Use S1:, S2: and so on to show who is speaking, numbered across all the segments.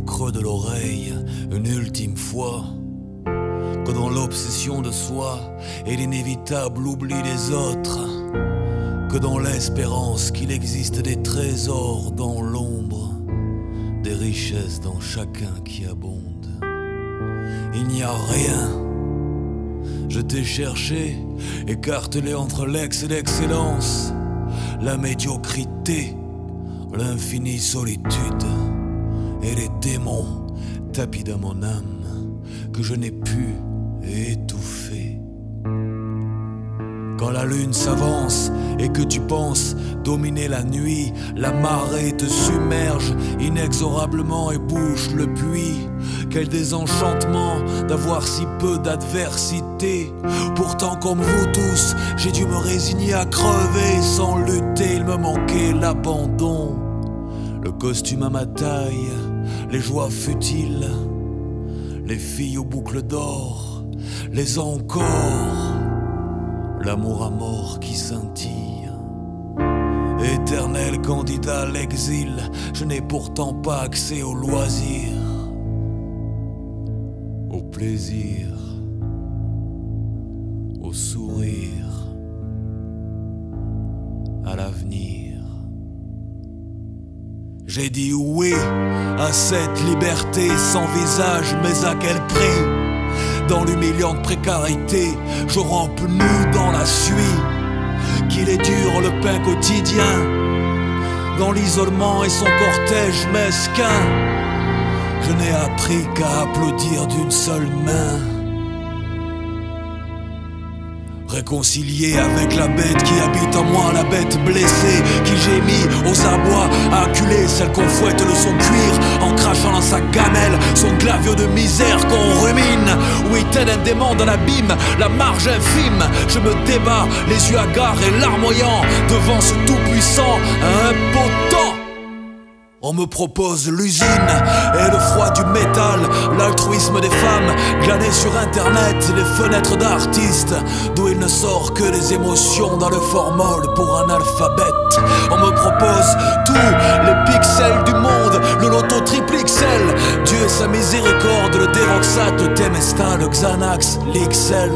S1: creux de l'oreille une ultime fois que dans l'obsession de soi et l'inévitable oubli des autres, que dans l'espérance qu'il existe des trésors dans l'ombre, des richesses dans chacun qui abonde. Il n'y a rien. Je t'ai cherché, écartelé entre l'ex et l'excellence, la médiocrité, l'infinie solitude et les démons tapis dans mon âme que je n'ai pu étouffer. Quand la lune s'avance et que tu penses dominer la nuit, la marée te submerge inexorablement et bouche le puits. Quel désenchantement d'avoir si peu d'adversité. Pourtant, comme vous tous, j'ai dû me résigner à crever sans lutter. Il me manquait l'abandon, le costume à ma taille, les joies futiles, les filles aux boucles d'or, les encore l'amour à mort qui scintille. Éternel candidat à l'exil, je n'ai pourtant pas accès au loisir, au plaisir, au sourire, J'ai dit oui à cette liberté sans visage, mais à quel prix? Dans l'humiliante précarité, je rampe nu dans la suie. Qu'il est dur le pain quotidien, dans l'isolement et son cortège mesquin. Je n'ai appris qu'à applaudir d'une seule main. Réconcilié avec la bête qui habite en moi, la bête blessée qui gémit aux abois, acculé, celle qu'on fouette de son cuir en crachant dans sa gamelle, son glavio de misère qu'on rumine. Oui, tel un démon dans l'abîme, la marge infime, je me débat, les yeux hagards et larmoyants devant ce tout-puissant impotent. On me propose l'usine et des femmes, glané sur internet, les fenêtres d'artistes, d'où il ne sort que des émotions dans le formol pour un alphabet. On me propose tous les pixels du monde, le loto triple XL, Dieu et sa miséricorde, le déroxate, le Temesta, le Xanax, l'XL.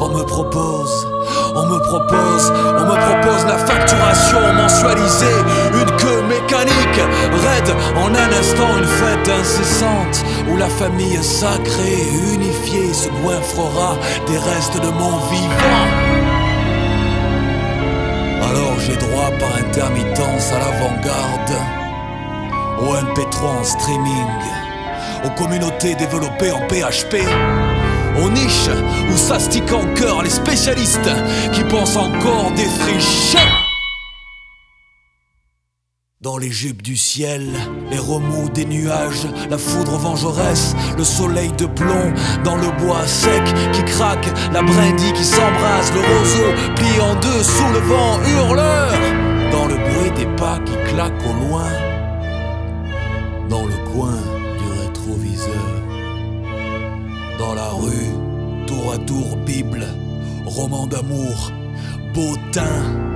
S1: On me propose. On me propose, on me propose la facturation mensualisée, en un instant, une fête incessante où la famille sacrée unifiée se goinfrera des restes de mon vivant. Alors j'ai droit par intermittence à l'avant-garde, au MP3 en streaming, aux communautés développées en PHP aux niches où s'astiquent en cœur les spécialistes qui pensent encore défricher. Dans les jupes du ciel, les remous des nuages, la foudre vengeresse, le soleil de plomb, dans le bois sec qui craque, la brindille qui s'embrase, le roseau plié en deux sous le vent hurleur, dans le bruit des pas qui claquent au loin, dans le coin du rétroviseur, dans la rue, tour à tour Bible, roman d'amour, beau teint.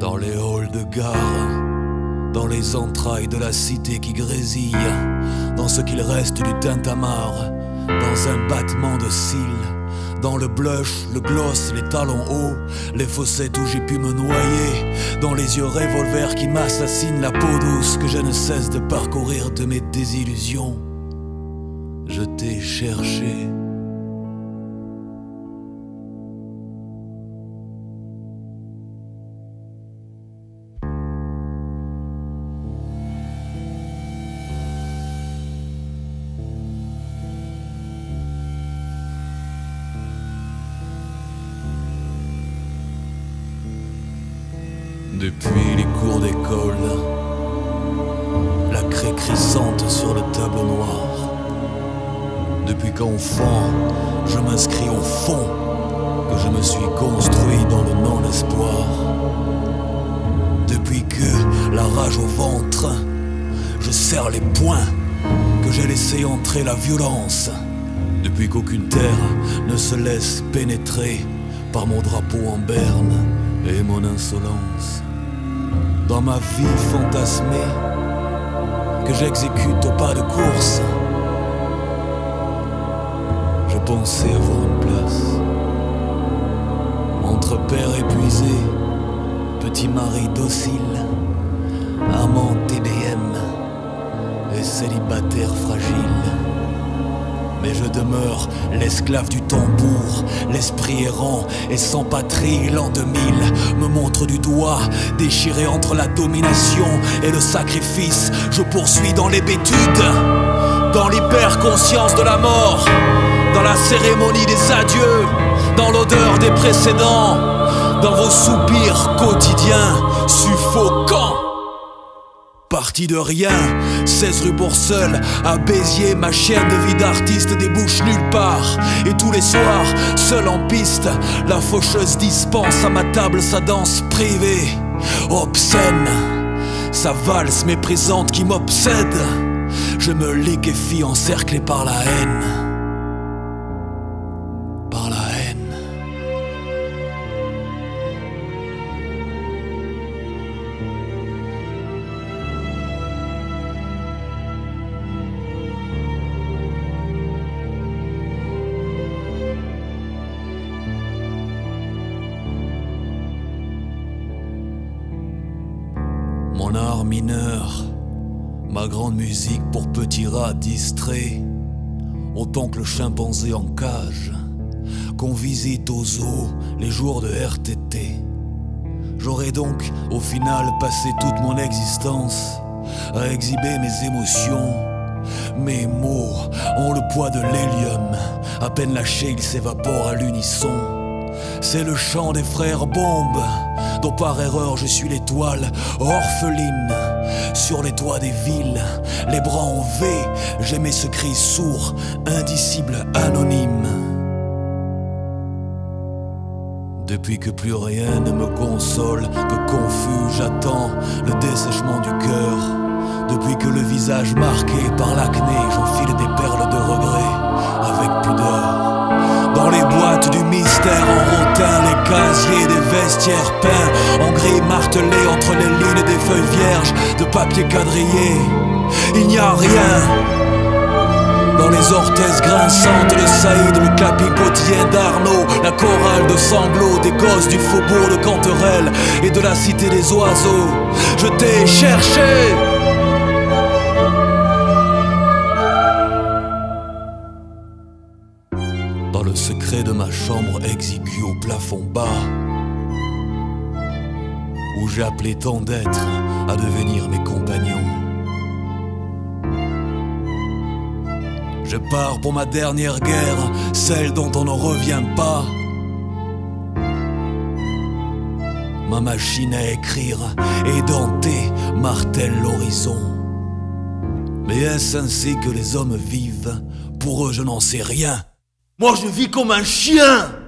S1: Dans les halls de gare, dans les entrailles de la cité qui grésille, dans ce qu'il reste du tintamarre, dans un battement de cils, dans le blush, le gloss, les talons hauts, les fossettes où j'ai pu me noyer, dans les yeux revolver qui m'assassinent la peau douce que je ne cesse de parcourir de mes désillusions. Je t'ai cherché. Depuis les cours d'école, la craie crissante sur le tableau noir. Depuis qu'enfant, je m'inscris au fond, que je me suis construit dans le non-espoir. Depuis que la rage au ventre, je serre les poings, que j'ai laissé entrer la violence. Depuis qu'aucune terre ne se laisse pénétrer par mon drapeau en berne et mon insolence. Dans ma vie fantasmée, que j'exécute au pas de course, je pensais avoir une place. Entre père épuisé, petit mari docile, amant TBM et célibataire fragile mais je demeure l'esclave du tambour, l'esprit errant et sans patrie, l'an 2000 me montre du doigt, déchiré entre la domination et le sacrifice, je poursuis dans l'hébétude, dans l'hyper-conscience de la mort, dans la cérémonie des adieux, dans l'odeur des précédents, dans vos soupirs quotidiens suffocants parti de rien. 16 rue Bourseul, à Béziers, ma chaîne de vie d'artiste débouche nulle part. Et tous les soirs, seul en piste, la faucheuse dispense à ma table sa danse privée. Obscène, sa valse méprisante qui m'obsède. Je me liquéfie encerclé par la haine. Art mineur, ma grande musique pour petits rats distraits, autant que le chimpanzé en cage, qu'on visite aux zoos les jours de RTT. J'aurais donc au final passé toute mon existence à exhiber mes émotions. Mes mots ont le poids de l'hélium, à peine lâchés ils s'évaporent à l'unisson. C'est le chant des frères bombes, dont par erreur je suis l'étoile orpheline. Sur les toits des villes, les bras en V, j'aimais ce cri sourd, indicible, anonyme. Depuis que plus rien ne me console, que confus j'attends le dessèchement du cœur. Depuis que le visage marqué par l'acné, j'enfile des perles de regret avec pudeur. Dans les boîtes du mystère en rotin, les casiers des vestiaires peints en gris martelé entre les lunes des feuilles vierges de papier quadrillé. Il n'y a rien. Dans les orthèses grinçantes de Saïd, le clapping quotidien d'Arnaud, la chorale de sanglots des gosses du faubourg de Canterelle et de la cité des oiseaux. Je t'ai cherché. De ma chambre exiguë au plafond bas, où j'ai appelé tant d'êtres à devenir mes compagnons. Je pars pour ma dernière guerre, celle dont on ne revient pas. Ma machine à écrire, édentée, martèle l'horizon. Mais est-ce ainsi que les hommes vivent? Pour eux, je n'en sais rien. Moi, je vis comme un chien.